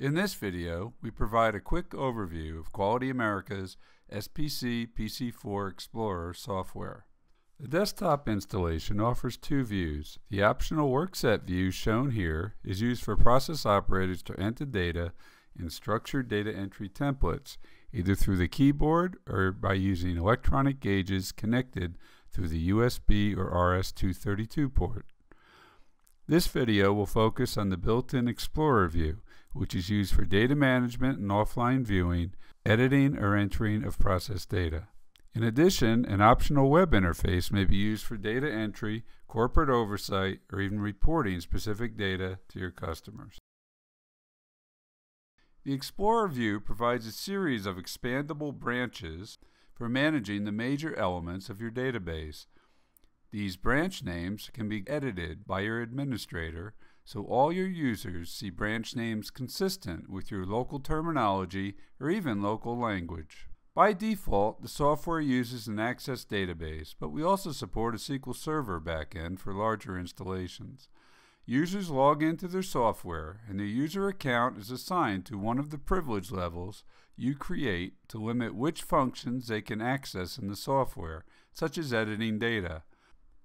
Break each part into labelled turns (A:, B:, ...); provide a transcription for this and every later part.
A: In this video, we provide a quick overview of Quality America's SPC PC4 Explorer software. The desktop installation offers two views. The optional workset view shown here is used for process operators to enter data in structured data entry templates, either through the keyboard or by using electronic gauges connected through the USB or RS-232 port. This video will focus on the built-in Explorer view, which is used for data management and offline viewing, editing or entering of processed data. In addition, an optional web interface may be used for data entry, corporate oversight, or even reporting specific data to your customers. The Explorer view provides a series of expandable branches for managing the major elements of your database. These branch names can be edited by your administrator so all your users see branch names consistent with your local terminology or even local language. By default, the software uses an Access database, but we also support a SQL Server backend for larger installations. Users log into their software, and their user account is assigned to one of the privilege levels you create to limit which functions they can access in the software, such as editing data.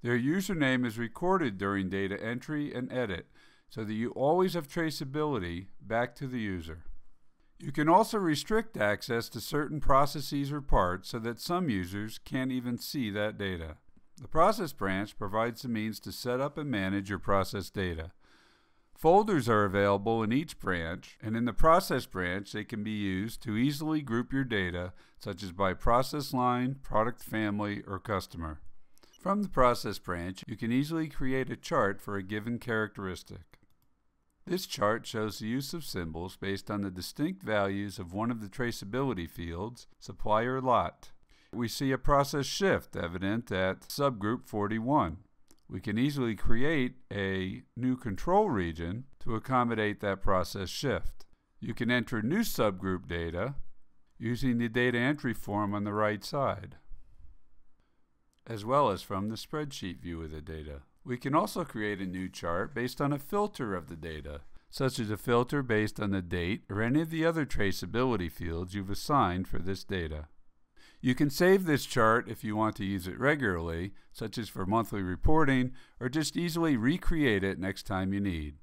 A: Their username is recorded during data entry and edit, so that you always have traceability back to the user. You can also restrict access to certain processes or parts so that some users can't even see that data. The process branch provides the means to set up and manage your process data. Folders are available in each branch, and in the process branch they can be used to easily group your data, such as by process line, product family, or customer. From the process branch, you can easily create a chart for a given characteristic. This chart shows the use of symbols based on the distinct values of one of the traceability fields, supplier lot. We see a process shift evident at subgroup 41. We can easily create a new control region to accommodate that process shift. You can enter new subgroup data using the data entry form on the right side, as well as from the spreadsheet view of the data. We can also create a new chart based on a filter of the data, such as a filter based on the date or any of the other traceability fields you've assigned for this data. You can save this chart if you want to use it regularly, such as for monthly reporting, or just easily recreate it next time you need.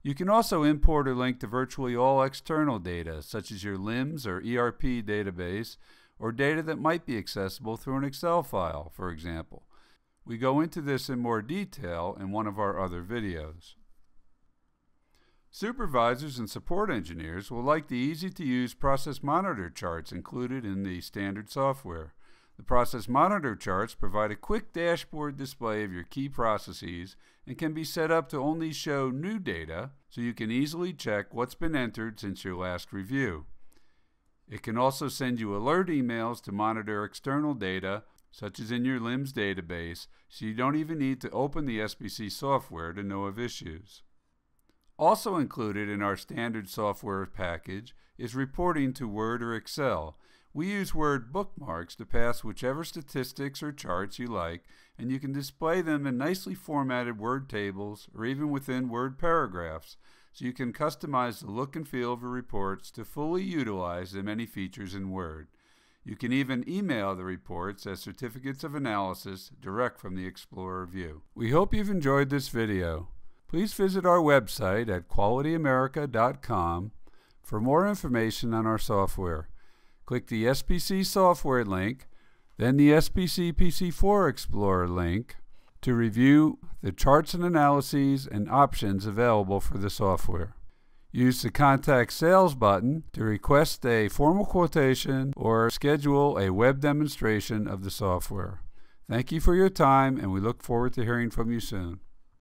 A: You can also import or link to virtually all external data, such as your LIMS or ERP database, or data that might be accessible through an Excel file, for example. We go into this in more detail in one of our other videos. Supervisors and support engineers will like the easy-to-use process monitor charts included in the standard software. The process monitor charts provide a quick dashboard display of your key processes and can be set up to only show new data so you can easily check what's been entered since your last review. It can also send you alert emails to monitor external data such as in your LIMS database, so you don't even need to open the SPC software to know of issues. Also included in our standard software package is reporting to Word or Excel. We use Word bookmarks to pass whichever statistics or charts you like, and you can display them in nicely formatted Word tables or even within Word paragraphs, so you can customize the look and feel of your reports to fully utilize the many features in Word. You can even email the reports as certificates of analysis direct from the Explorer view. We hope you've enjoyed this video. Please visit our website at qualityamerica.com for more information on our software. Click the SPC software link, then the SPC PC4 Explorer link to review the charts and analyses and options available for the software. Use the Contact Sales button to request a formal quotation or schedule a web demonstration of the software. Thank you for your time, and we look forward to hearing from you soon.